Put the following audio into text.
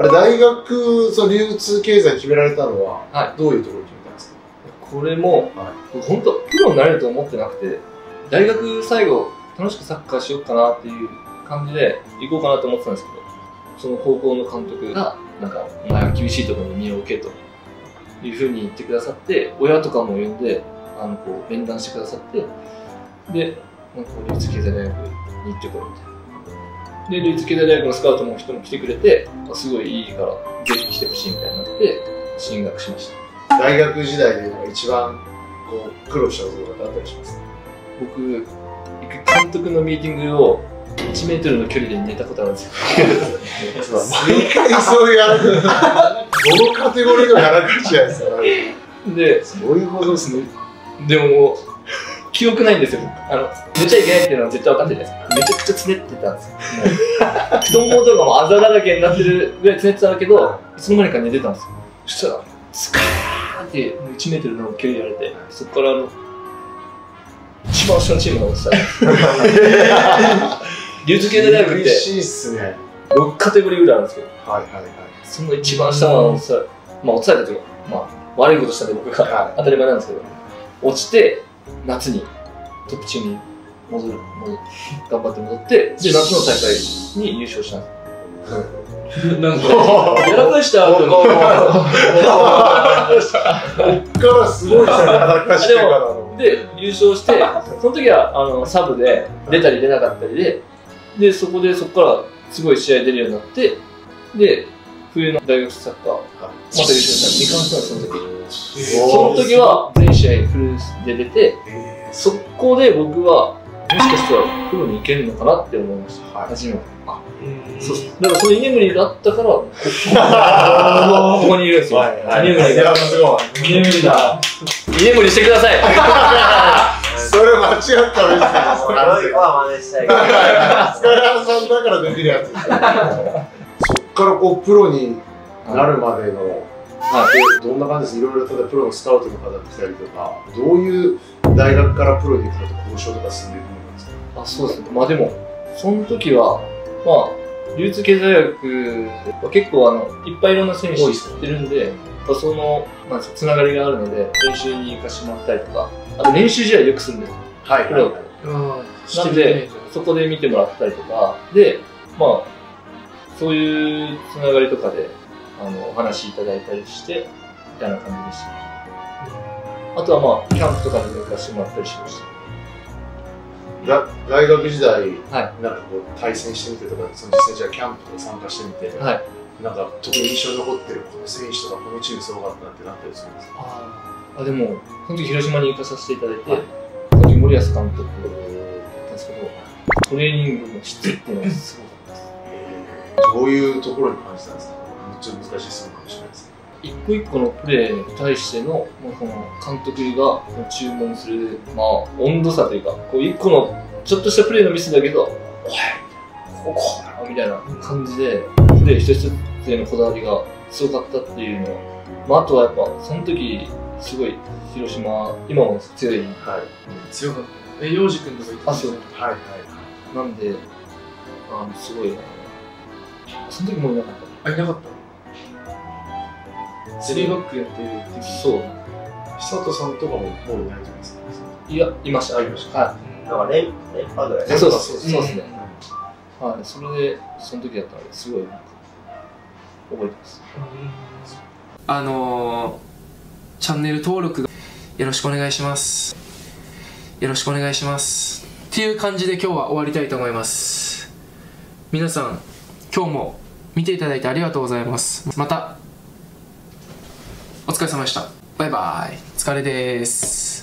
あれ大学その流通経済決められたのは、はどういうところに決めたんですか？これも、はい。僕本当プロになれると思ってなくて大学最後楽しくサッカーしようかなっていう感じで行こうかなと思ってたんですけどその高校の監督がなんかお前は厳しいところに身を置けというふうに言ってくださって親とかも呼んであのこう面談してくださってでなんか流通経済大学に行ってこいみたいなで流通経済大学のスカウトの人も来てくれてあすごいいいからぜひ来てほしいみたいになって進学しました。大学時代で一番こう苦労したこととかあったりしますか？僕監督のミーティングを1メートルの距離で寝たことあるんですよ。毎回そういうやらかどの カテゴリーのやらかしやですかでそういうことですね。でも記憶ないんですよ。あの寝ちゃいけないっていうのは絶対分かってるじゃないですか。めちゃくちゃつねってたんですよ。太ももとかもあざだらけになってるぐらいつねってたんだけどい。つの間にか寝てたんですよ。そしたらスカーンってもう1メートルの距離やられてそこからあの一番下のチームが落ちた流通経済大学って嬉しいっすね。6カテゴリーぐらいあるんですけどはいはいはい。その一番下の落ちたまあ落ちたというか、まあ、悪いことしたんで僕がは当たり前なんですけど落ちて夏にトップチームに戻る戻る頑張って戻ってで夏の大会に優勝した。ん。ですなんか やらかした後に。こっからすごいさやらかしてからので優勝してその時はあのサブで出たり出なかったりででそこでそこからすごい試合出るようになってで冬の大学サッカーまた優勝した2冠したんですその時その時は全試合フルで出てそこで僕はもしかしたらプロに行けるのかなって思いました、はい。初めて。そうだからその居眠りがあったからここここにいるんですよ、はいはい。居眠りがだ。居眠りしてくだ。さいそれ間違ったらいいですそれは真似したいけど。疲れ原さんだ。からできるやつからこうプロになるまでの、はい。どんな感じです？いろいろ例えばプロのスカウトの方が来たりとかどういう大学からプロに行くのと交渉とか進んでいくものなんですか？あそうですね。まあでもその時はまあ流通経済大学は結構あのいっぱいいろんな選手知ってるんで、やっぱその、まあ、つながりがあるので練習に行かしてもらったりとかあと練習試合よくするんですよ。はいプロ。なんでそこで見てもらったりとか。でまあそういうつながりとかであのお話いただいたりしてみたいな感じでした。あとはまあキャンプとかにも行かせてもらったりしました。だ大学時代、はなんかこう対戦してみてとかその実際じゃあキャンプとか参加してみて、はい。なんか特に印象に残ってるこの選手とかこのチームすごかったなってなったりするんですか？あでもその時広島に行かさせていただいて、はい。その時森保監督だったんですけどトレーニングの質っていうのがすごかったですどういうところに感じたんですか？ちょっと難しい質問かもしれないです一個一個のプレーに対しての、まあ、この監督が注文する、まあ、温度差というかこう一個のちょっとしたプレーのミスだけど「おいこここうだろ」みたいな感じでプレー一つ一つへのこだわりがすごかったっていうの。まあ、あとはやっぱその時すごい広島今も強い。はい。強かった。え、洋二君とか言ってあそう。はいはい。なんであのすごいその時もいなかっあ、いなかった。スリーバックやってるた時。そう。久人さんとかももういないと思いますか？いやいましたあいました。はなんか連連覇ぐらい。いそうですそうですね。はい。それでその時だったのですごいなんか覚えてます。あのー、チャンネル登録よろしくお願いします。よろしくお願いします。っていう感じで今日は終わりたいと思います。皆さん今日も見ていただいてありがとうございます。またお疲れ様でした。バイバイ。お疲れです。